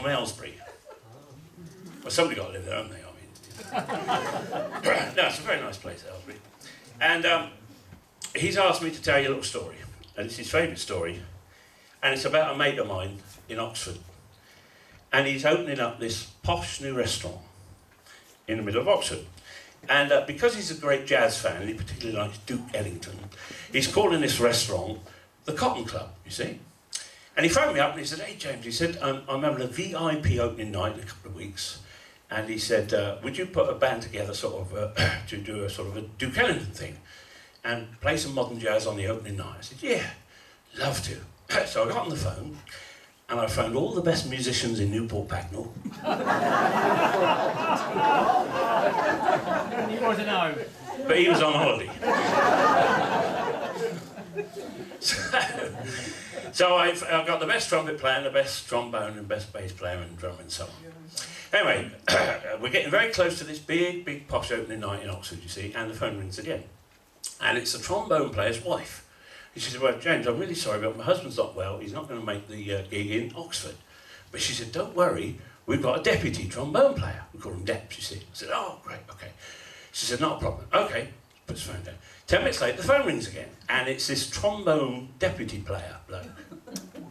from Aylesbury. Well, somebody got to live there, haven't they? I mean, no, it's a very nice place, Aylesbury. And um, he's asked me to tell you a little story, and it's his favourite story, and it's about a mate of mine in Oxford. And he's opening up this posh new restaurant in the middle of Oxford. And uh, because he's a great jazz fan, and he particularly likes Duke Ellington, he's calling this restaurant the Cotton Club, you see. And he phoned me up and he said, Hey James, he said, I'm, I'm having a VIP opening night in a couple of weeks. And he said, uh, Would you put a band together sort of uh, to do a sort of a Duke Ellington thing and play some modern jazz on the opening night? I said, Yeah, love to. so I got on the phone and I phoned all the best musicians in Newport Pagnell. You want to know? but he was on holiday. so, so I've, I've got the best trumpet player, the best trombone, and best bass player, and drummer, and so on. Anyway, we're getting very close to this big, big posh opening night in Oxford, you see, and the phone rings again. And it's the trombone player's wife. And she said, Well, James, I'm really sorry, but my husband's not well. He's not going to make the uh, gig in Oxford. But she said, Don't worry, we've got a deputy trombone player. We call him Deps, you see. I said, Oh, great, okay. She said, Not a problem. Okay, phone down. Ten minutes later, the phone rings again, and it's this trombone deputy player, bloke.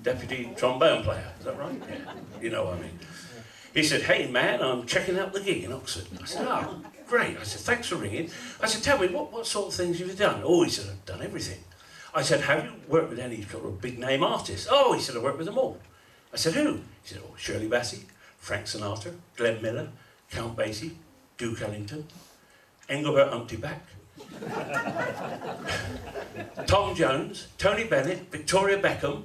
deputy trombone player, is that right? Yeah, you know what I mean. He said, Hey man, I'm checking out the gig in Oxford. I said, Oh, great. I said, Thanks for ringing. I said, Tell me, what, what sort of things have you done? Oh, he said, I've done everything. I said, Have you worked with any sort of big name artists? Oh, he said, I worked with them all. I said, Who? He said, Oh, Shirley Bassey, Frank Sinatra, Glenn Miller, Count Basie, Duke Ellington, Engelbert Humptyback, Tom Jones, Tony Bennett, Victoria Beckham.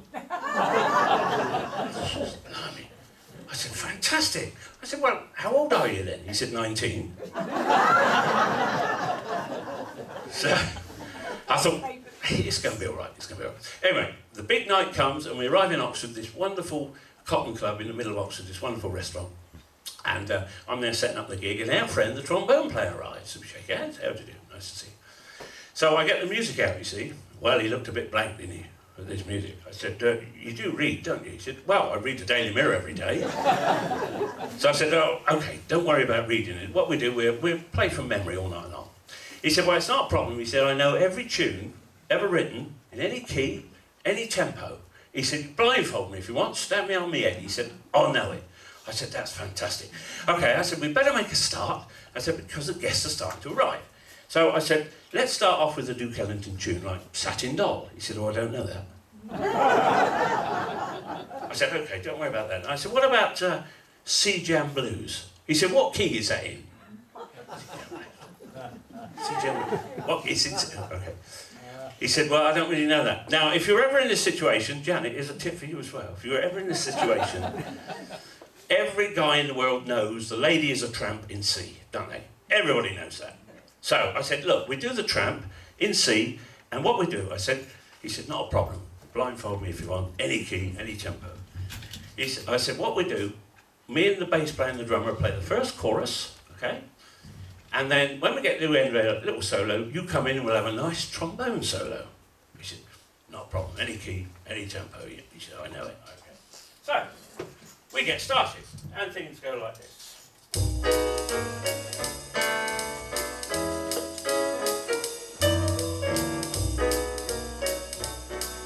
I said, fantastic. I said, well, how old are you then? He said, 19. so I thought, it's going to be all right, it's going to be all right. Anyway, the big night comes and we arrive in Oxford, this wonderful cotton club in the middle of Oxford, this wonderful restaurant. And uh, I'm there setting up the gig, and our friend, the trombone player, arrives. So we shake hands. How do you do? Nice to see you. So I get the music out, you see. Well, he looked a bit blank, didn't he, at this music. I said, uh, You do read, don't you? He said, Well, I read the Daily Mirror every day. so I said, Oh, okay, don't worry about reading it. What we do, we we play from memory all night long. He said, Well, it's not a problem. He said, I know every tune ever written in any key, any tempo. He said, Blindfold me if you want, stand me on my head. He said, I'll know it. I said, that's fantastic. Okay, I said, we better make a start. I said, because the guests are starting to arrive. So I said, let's start off with a Duke Ellington tune like Satin Doll. He said, oh, I don't know that. I said, okay, don't worry about that. I said, what about uh, C Jam Blues? He said, what key is that in? C Jam What is it? Okay. He said, well, I don't really know that. Now, if you're ever in this situation, Janet, here's a tip for you as well. If you're ever in this situation, Every guy in the world knows the lady is a tramp in C, don't they? Everybody knows that. So I said, look, we do the tramp in C, and what we do, I said, he said, not a problem. Blindfold me if you want, any key, any tempo. He said, I said, what we do, me and the bass player and the drummer play the first chorus, okay? And then when we get to the end of a little solo, you come in and we'll have a nice trombone solo. He said, not a problem, any key, any tempo. He said, I know it. We get started, and things go like this.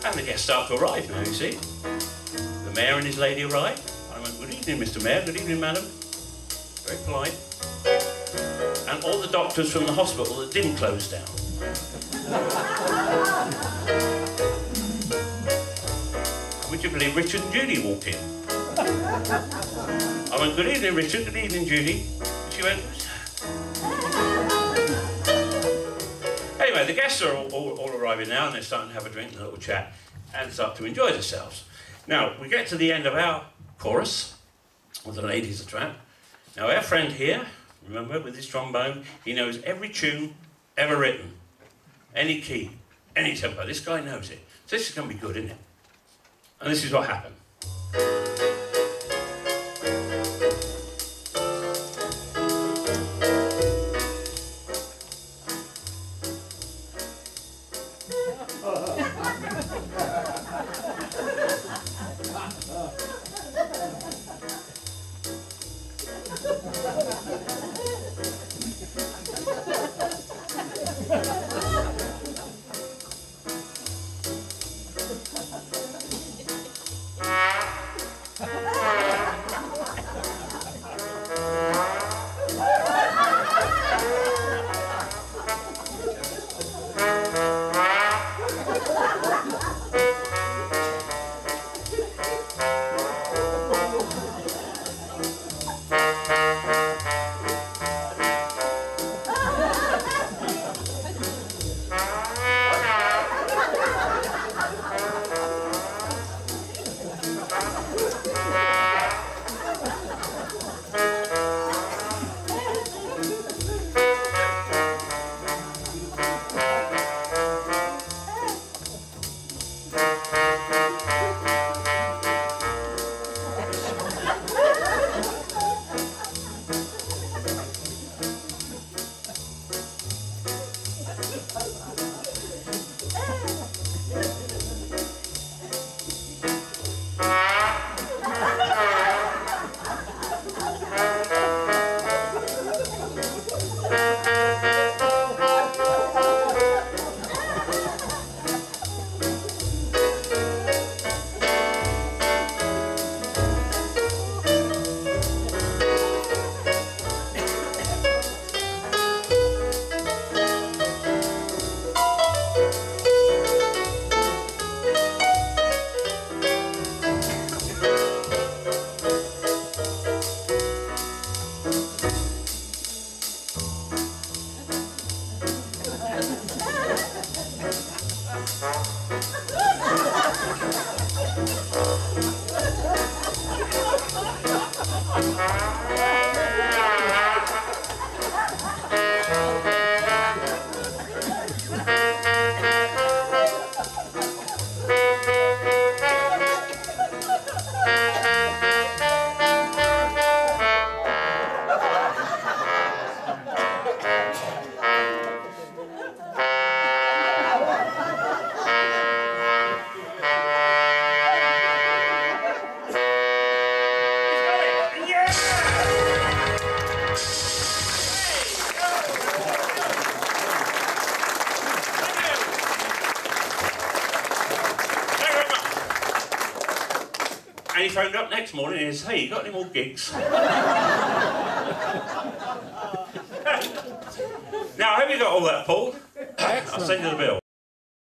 And the guests start to arrive now, you see. The mayor and his lady arrive. I went, good evening, Mr. Mayor, good evening, madam. Very polite. And all the doctors from the hospital that didn't close down. Would you believe Richard and Judy walked in? I went, good evening, Richard. Good evening, Judy. She went? Anyway, the guests are all, all, all, arriving now and they're starting to have a drink and a little chat and start to enjoy themselves. Now, we get to the end of our chorus, with the ladies a tramp. Now, our friend here, remember, with his trombone, he knows every tune ever written, any key, any tempo. This guy knows it. So this is going to be good, isn't it? And this is what happened. And he phoned up next morning and he said, hey, you got any more gigs? now, hope you got all that, Paul. I'll send you the bill.